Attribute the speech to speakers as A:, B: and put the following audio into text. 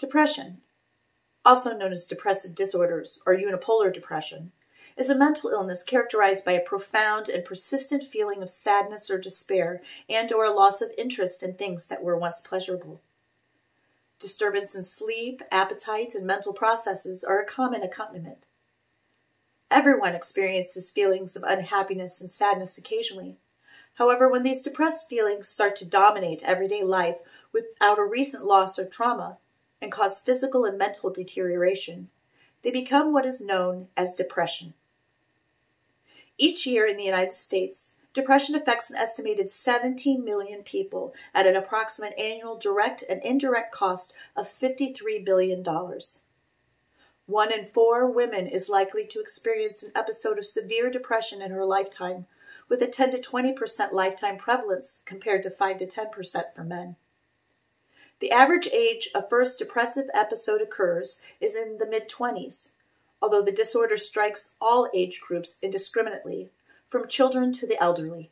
A: Depression, also known as depressive disorders or unipolar depression, is a mental illness characterized by a profound and persistent feeling of sadness or despair and or a loss of interest in things that were once pleasurable. Disturbance in sleep, appetite, and mental processes are a common accompaniment. Everyone experiences feelings of unhappiness and sadness occasionally. However, when these depressed feelings start to dominate everyday life without a recent loss or trauma, and cause physical and mental deterioration. They become what is known as depression. Each year in the United States, depression affects an estimated 17 million people at an approximate annual direct and indirect cost of $53 billion. One in four women is likely to experience an episode of severe depression in her lifetime, with a 10 to 20% lifetime prevalence compared to 5 to 10% for men. The average age a first depressive episode occurs is in the mid 20s, although the disorder strikes all age groups indiscriminately, from children to the elderly.